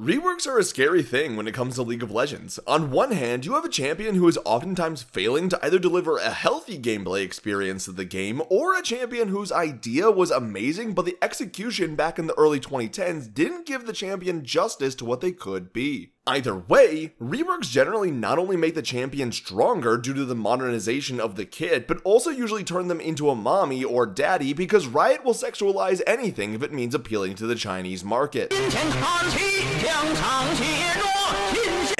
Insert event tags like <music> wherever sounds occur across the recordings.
Reworks are a scary thing when it comes to League of Legends. On one hand, you have a champion who is oftentimes failing to either deliver a healthy gameplay experience of the game, or a champion whose idea was amazing, but the execution back in the early 2010s didn't give the champion justice to what they could be. Either way, reworks generally not only make the champion stronger due to the modernization of the kit, but also usually turn them into a mommy or daddy because Riot will sexualize anything if it means appealing to the Chinese market.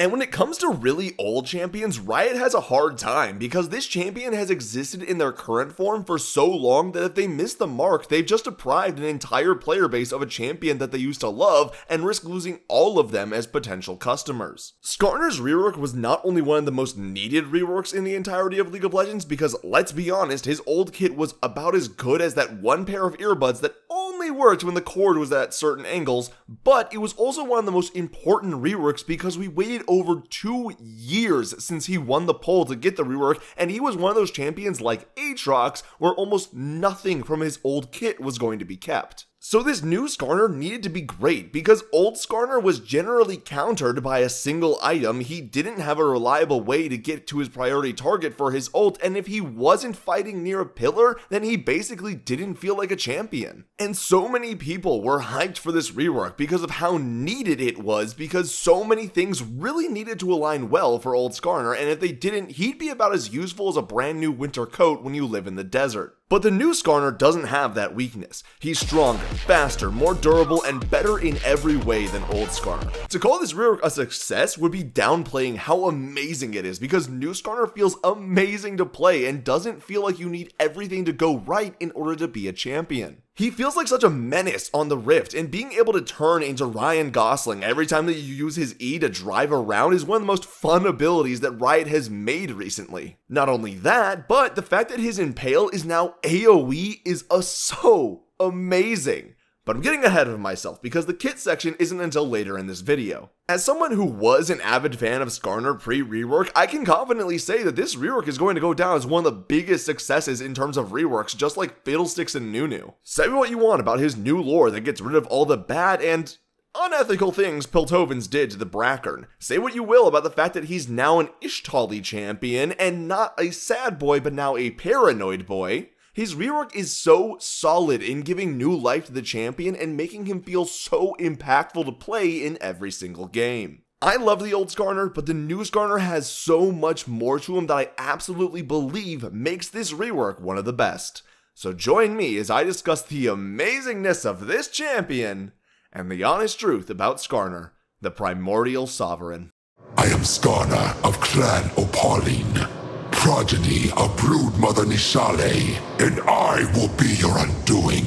And when it comes to really old champions, Riot has a hard time because this champion has existed in their current form for so long that if they miss the mark, they've just deprived an entire player base of a champion that they used to love and risk losing all of them as potential customers. Skarner's rework was not only one of the most needed reworks in the entirety of League of Legends because let's be honest, his old kit was about as good as that one pair of earbuds that only worked when the cord was at certain angles, but it was also one of the most important reworks because we waited over two years since he won the poll to get the rework, and he was one of those champions like Aatrox where almost nothing from his old kit was going to be kept. So this new Skarner needed to be great because old Skarner was generally countered by a single item. He didn't have a reliable way to get to his priority target for his ult, and if he wasn't fighting near a pillar, then he basically didn't feel like a champion. And so many people were hyped for this rework because of how needed it was because so many things really needed to align well for old Skarner, and if they didn't, he'd be about as useful as a brand new winter coat when you live in the desert. But the new Skarner doesn't have that weakness. He's stronger, faster, more durable, and better in every way than old Skarner. To call this rework a success would be downplaying how amazing it is because new Skarner feels amazing to play and doesn't feel like you need everything to go right in order to be a champion. He feels like such a menace on the Rift, and being able to turn into Ryan Gosling every time that you use his E to drive around is one of the most fun abilities that Riot has made recently. Not only that, but the fact that his Impale is now AoE is a so amazing. But I'm getting ahead of myself because the kit section isn't until later in this video. As someone who was an avid fan of Skarner pre-rework, I can confidently say that this rework is going to go down as one of the biggest successes in terms of reworks, just like Fiddlesticks and Nunu. Say what you want about his new lore that gets rid of all the bad and unethical things Piltovans did to the Brackern. Say what you will about the fact that he's now an Ixtali champion and not a sad boy but now a paranoid boy. His rework is so solid in giving new life to the champion and making him feel so impactful to play in every single game. I love the old Skarner, but the new Skarner has so much more to him that I absolutely believe makes this rework one of the best. So join me as I discuss the amazingness of this champion and the honest truth about Skarner, the primordial sovereign. I am Skarner of Clan Opaline progeny of Brood Mother N'Sale, and I will be your undoing.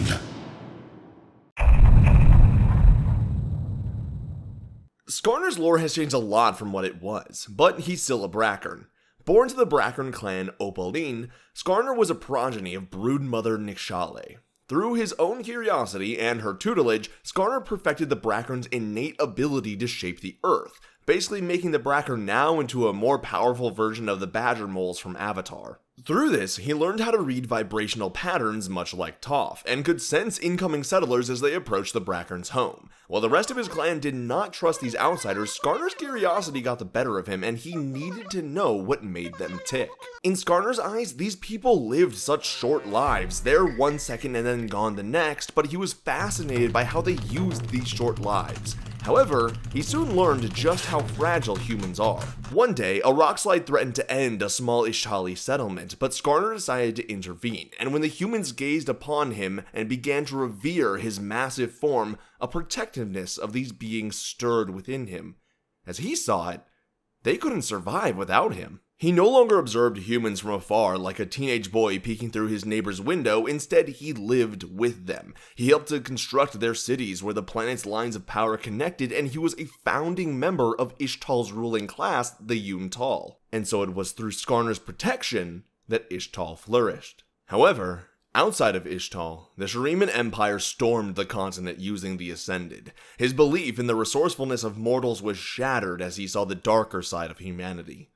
Skarner's lore has changed a lot from what it was, but he's still a Brackern. Born to the Brackern clan Opaline, Skarner was a progeny of Brood Mother N'Sale. Through his own curiosity and her tutelage, Skarner perfected the Brackern's innate ability to shape the earth, basically making the Bracker now into a more powerful version of the Badger moles from Avatar. Through this, he learned how to read vibrational patterns much like Toph, and could sense incoming settlers as they approached the Brackern's home. While the rest of his clan did not trust these outsiders, Skarner's curiosity got the better of him and he needed to know what made them tick. In Skarner's eyes, these people lived such short lives, there one second and then gone the next, but he was fascinated by how they used these short lives. However, he soon learned just how fragile humans are. One day, a rockslide threatened to end a small Ixtali settlement, but Skarner decided to intervene, and when the humans gazed upon him and began to revere his massive form, a protectiveness of these beings stirred within him. As he saw it, they couldn't survive without him. He no longer observed humans from afar like a teenage boy peeking through his neighbor's window, instead, he lived with them. He helped to construct their cities where the planet's lines of power connected, and he was a founding member of Ixtal's ruling class, the Yuntal. And so it was through Skarner's protection that Ixtal flourished. However, Outside of Ixtal, the Shuriman Empire stormed the continent using the Ascended. His belief in the resourcefulness of mortals was shattered as he saw the darker side of humanity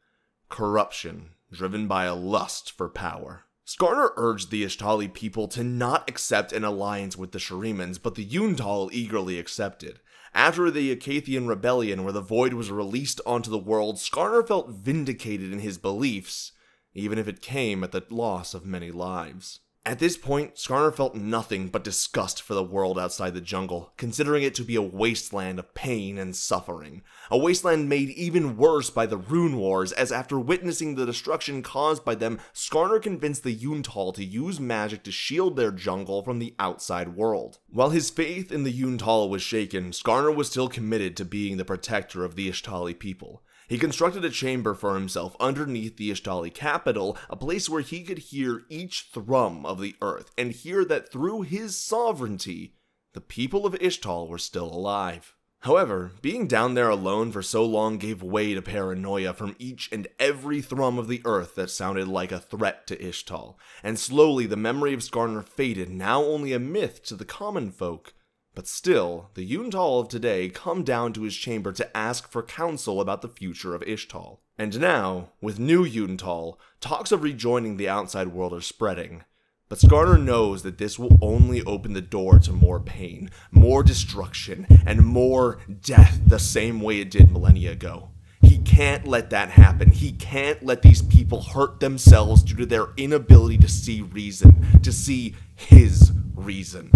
corruption, driven by a lust for power. Skarner urged the Ixtali people to not accept an alliance with the Shurimans, but the Yuntal eagerly accepted. After the Icathian rebellion, where the Void was released onto the world, Skarner felt vindicated in his beliefs, even if it came at the loss of many lives. At this point, Skarner felt nothing but disgust for the world outside the jungle, considering it to be a wasteland of pain and suffering. A wasteland made even worse by the Rune Wars, as after witnessing the destruction caused by them, Skarner convinced the Yuntal to use magic to shield their jungle from the outside world. While his faith in the Yuntal was shaken, Skarner was still committed to being the protector of the Ixtali people. He constructed a chamber for himself underneath the Ixtali capital, a place where he could hear each thrum of the earth and hear that through his sovereignty, the people of Ixtal were still alive. However, being down there alone for so long gave way to paranoia from each and every thrum of the earth that sounded like a threat to Ixtal, and slowly the memory of Skarner faded, now only a myth to the common folk. But still, the Yuntal of today come down to his chamber to ask for counsel about the future of Ixtal. And now, with new Yuntal, talks of rejoining the outside world are spreading. But Skarner knows that this will only open the door to more pain, more destruction, and more death the same way it did millennia ago. He can't let that happen. He can't let these people hurt themselves due to their inability to see reason, to see his reason.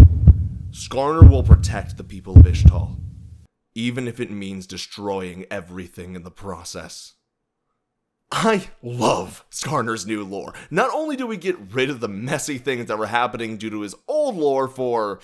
Skarner will protect the people of Ixtal, even if it means destroying everything in the process. I love Skarner's new lore. Not only do we get rid of the messy things that were happening due to his old lore for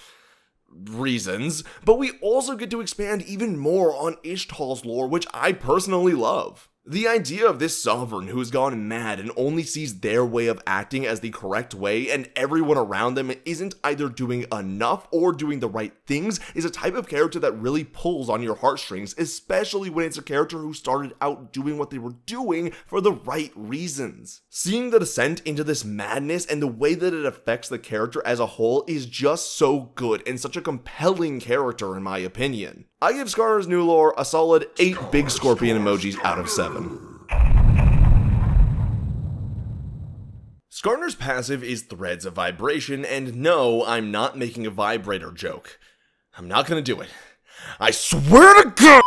reasons, but we also get to expand even more on Ixtal's lore, which I personally love. The idea of this sovereign who has gone mad and only sees their way of acting as the correct way, and everyone around them isn't either doing enough or doing the right things, is a type of character that really pulls on your heartstrings, especially when it's a character who started out doing what they were doing for the right reasons. Seeing the descent into this madness and the way that it affects the character as a whole is just so good and such a compelling character, in my opinion. I give Skarner's new lore a solid 8 big scorpion emojis out of 7. Skarner's passive is Threads of Vibration, and no, I'm not making a vibrator joke. I'm not gonna do it. I swear to God!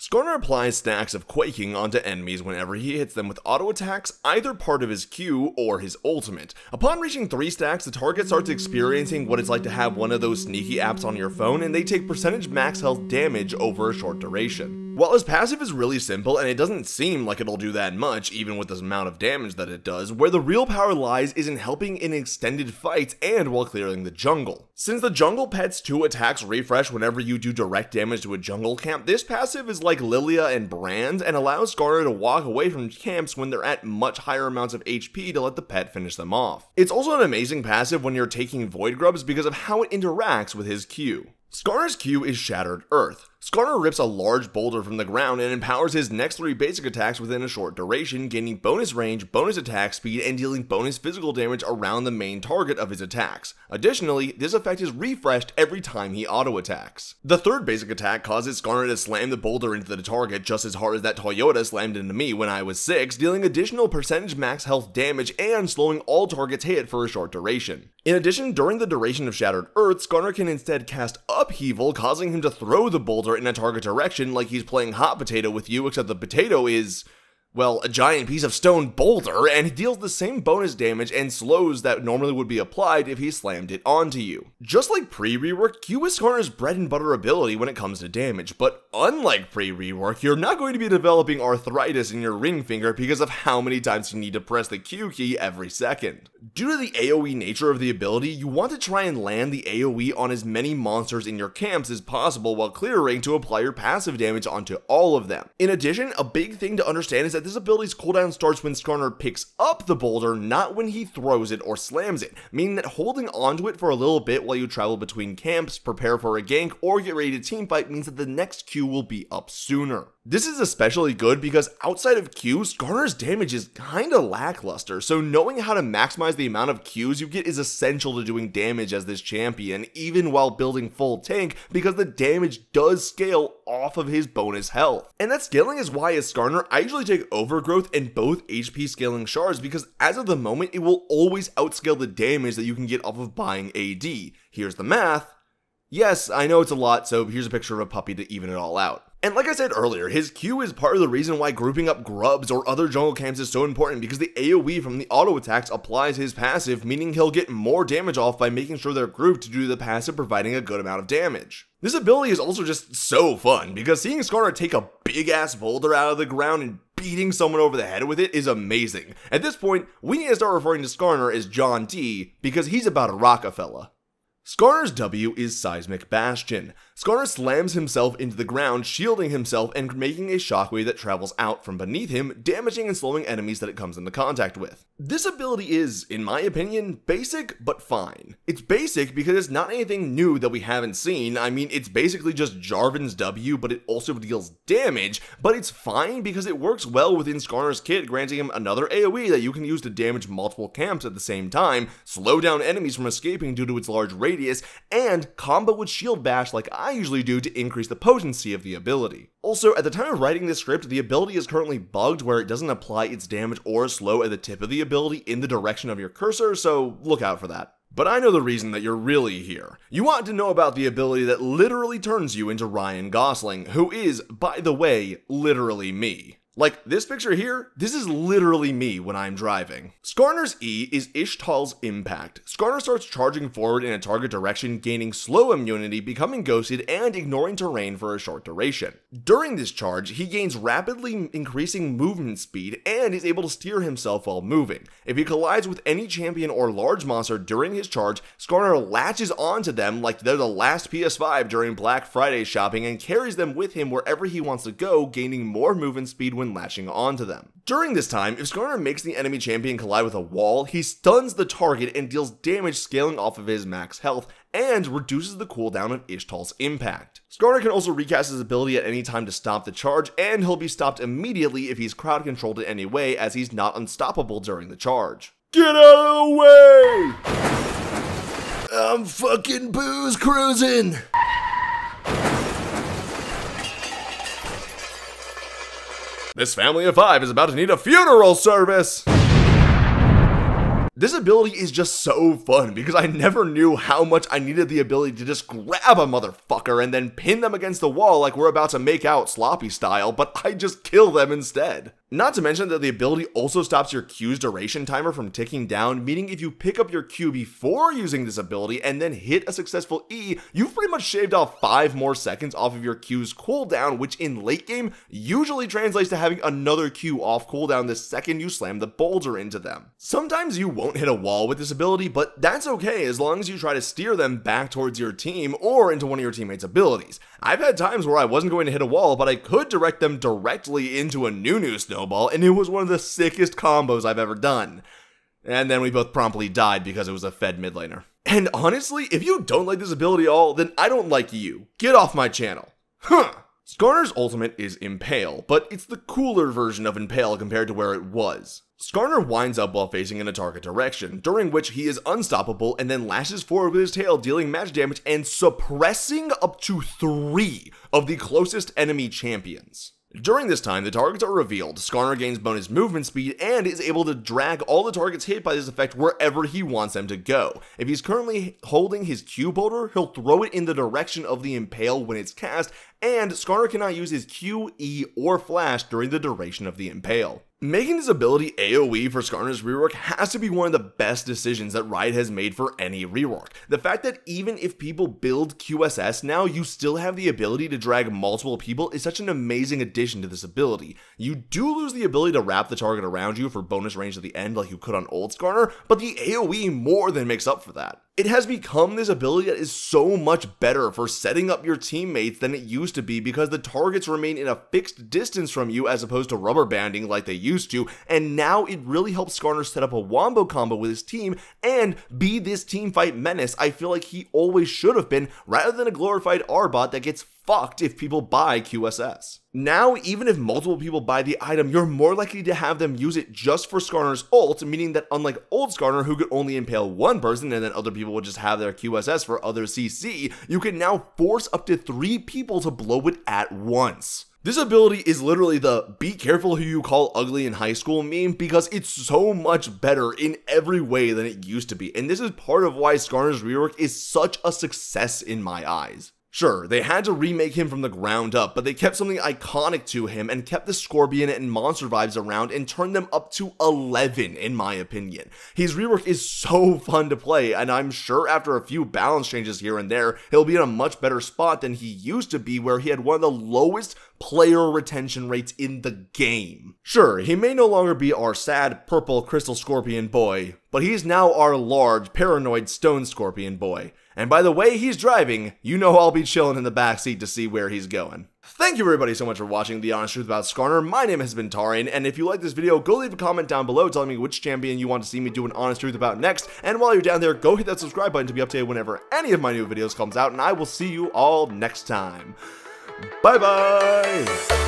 Skarner applies stacks of Quaking onto enemies whenever he hits them with auto attacks, either part of his Q or his ultimate. Upon reaching 3 stacks, the target starts experiencing what it's like to have one of those sneaky apps on your phone, and they take percentage max health damage over a short duration. While his passive is really simple and it doesn't seem like it'll do that much, even with the amount of damage that it does, where the real power lies is in helping in extended fights and while clearing the jungle. Since the jungle pet's 2 attacks refresh whenever you do direct damage to a jungle camp, this passive is like Lilia and Brand and allows Skarner to walk away from camps when they're at much higher amounts of HP to let the pet finish them off. It's also an amazing passive when you're taking Void Grubs because of how it interacts with his Q. Skarner's Q is Shattered Earth. Skarner rips a large boulder from the ground and empowers his next three basic attacks within a short duration, gaining bonus range, bonus attack speed, and dealing bonus physical damage around the main target of his attacks. Additionally, this effect is refreshed every time he auto attacks. The third basic attack causes Skarner to slam the boulder into the target just as hard as that Toyota slammed into me when I was 6, dealing additional percentage max health damage and slowing all targets hit for a short duration. In addition, during the duration of Shattered Earth, Skarner can instead cast Upheaval, causing him to throw the boulder in a target direction like he's playing hot potato with you, except the potato is well, a giant piece of stone boulder, and he deals the same bonus damage and slows that normally would be applied if he slammed it onto you. Just like pre-rework, Q is Skarner's bread and butter ability when it comes to damage, but unlike pre-rework, you're not going to be developing arthritis in your ring finger because of how many times you need to press the Q key every second. Due to the AoE nature of the ability, you want to try and land the AoE on as many monsters in your camps as possible while clearing to apply your passive damage onto all of them. In addition, a big thing to understand is that this ability's cooldown starts when Skarner picks up the boulder, not when he throws it or slams it, meaning that holding onto it for a little bit while you travel between camps, prepare for a gank, or get ready to teamfight means that the next Q will be up sooner. This is especially good because outside of Q, Skarner's damage is kinda lackluster, so knowing how to maximize the amount of Qs you get is essential to doing damage as this champion, even while building full tank, because the damage does scale off of his bonus health. And that scaling is why as Skarner, I usually take Overgrowth and both HP scaling shards because as of the moment, it will always outscale the damage that you can get off of buying AD. Here's the math, Yes, I know it's a lot, so here's a picture of a puppy to even it all out. And like I said earlier, his Q is part of the reason why grouping up grubs or other jungle camps is so important because the AoE from the auto attacks applies his passive, meaning he'll get more damage off by making sure they're grouped to do the passive providing a good amount of damage. This ability is also just so fun because seeing Skarner take a big ass boulder out of the ground and beating someone over the head with it is amazing. At this point, we need to start referring to Skarner as John D because he's about a Rockefeller. Skarner's W is Seismic Bastion. Skarner slams himself into the ground, shielding himself and making a shockwave that travels out from beneath him, damaging and slowing enemies that it comes into contact with. This ability is, in my opinion, basic but fine. It's basic because it's not anything new that we haven't seen. I mean, it's basically just Jarvan's W, but it also deals damage, but it's fine because it works well within Skarner's kit, granting him another AoE that you can use to damage multiple camps at the same time, slow down enemies from escaping due to its large radius, and combo with Shield Bash like I usually do to increase the potency of the ability. Also, at the time of writing this script, the ability is currently bugged where it doesn't apply its damage or slow at the tip of the ability in the direction of your cursor, so look out for that. But I know the reason that you're really here. You want to know about the ability that literally turns you into Ryan Gosling, who is, by the way, literally me. Like this picture here, this is literally me when I'm driving. Skarner's E is Ixtal's Impact. Skarner starts charging forward in a target direction, gaining slow immunity, becoming ghosted, and ignoring terrain for a short duration. During this charge, he gains rapidly increasing movement speed and is able to steer himself while moving. If he collides with any champion or large monster during his charge, Skarner latches onto them like they're the last PS5 during Black Friday shopping and carries them with him wherever he wants to go, gaining more movement speed when when latching onto them. During this time, if Skarner makes the enemy champion collide with a wall, he stuns the target and deals damage scaling off of his max health, and reduces the cooldown of Ixtal's impact. Skarner can also recast his ability at any time to stop the charge, and he'll be stopped immediately if he's crowd controlled in any way, as he's not unstoppable during the charge. Get out of the way! I'm fucking booze cruising! This family of five is about to need a funeral service! This ability is just so fun because I never knew how much I needed the ability to just grab a motherfucker and then pin them against the wall like we're about to make out sloppy style, but I just kill them instead. Not to mention that the ability also stops your Q's duration timer from ticking down, meaning if you pick up your Q before using this ability and then hit a successful E, you've pretty much shaved off 5 more seconds off of your Q's cooldown, which in late game usually translates to having another Q off cooldown the second you slam the boulder into them. Sometimes you won't hit a wall with this ability, but that's okay as long as you try to steer them back towards your team or into one of your teammates' abilities. I've had times where I wasn't going to hit a wall, but I could direct them directly into a Nunu snowball, and it was one of the sickest combos I've ever done. And then we both promptly died because it was a fed mid laner. And honestly, if you don't like this ability at all, then I don't like you. Get off my channel. Huh. Skarner's ultimate is Impale, but it's the cooler version of Impale compared to where it was. Skarner winds up while facing in a target direction, during which he is unstoppable and then lashes forward with his tail, dealing match damage and suppressing up to three of the closest enemy champions. During this time, the targets are revealed, Skarner gains bonus movement speed, and is able to drag all the targets hit by this effect wherever he wants them to go. If he's currently holding his Q boulder, he'll throw it in the direction of the impale when it's cast, and Skarner cannot use his Q, E, or flash during the duration of the impale. Making this ability AoE for Skarner's rework has to be one of the best decisions that Riot has made for any rework. The fact that even if people build QSS now, you still have the ability to drag multiple people is such an amazing addition to this ability. You do lose the ability to wrap the target around you for bonus range at the end like you could on old Skarner, but the AoE more than makes up for that. It has become this ability that is so much better for setting up your teammates than it used to be because the targets remain in a fixed distance from you as opposed to rubber banding like they used to, and now it really helps Skarner set up a wombo combo with his team and be this team fight menace I feel like he always should have been rather than a glorified Arbot that gets fucked if people buy QSS. Now, even if multiple people buy the item, you're more likely to have them use it just for Skarner's ult, meaning that unlike old Skarner, who could only impale one person and then other people would just have their QSS for other CC, you can now force up to three people to blow it at once. This ability is literally the be careful who you call ugly in high school meme because it's so much better in every way than it used to be. And this is part of why Skarner's rework is such a success in my eyes. Sure, they had to remake him from the ground up, but they kept something iconic to him and kept the Scorpion and Monster vibes around and turned them up to 11, in my opinion. His rework is so <laughs> fun to play, and I'm sure after a few balance changes here and there, he'll be in a much better spot than he used to be, where he had one of the lowest player retention rates in the game. Sure, he may no longer be our sad purple crystal scorpion boy, but he's now our large paranoid stone scorpion boy. And by the way he's driving, you know I'll be chilling in the backseat to see where he's going. Thank you everybody so much for watching The Honest Truth About Skarner. My name has been Tarian, and if you like this video, go leave a comment down below telling me which champion you want to see me do an honest truth about next. And while you're down there, go hit that subscribe button to be updated whenever any of my new videos comes out, and I will see you all next time. Bye bye!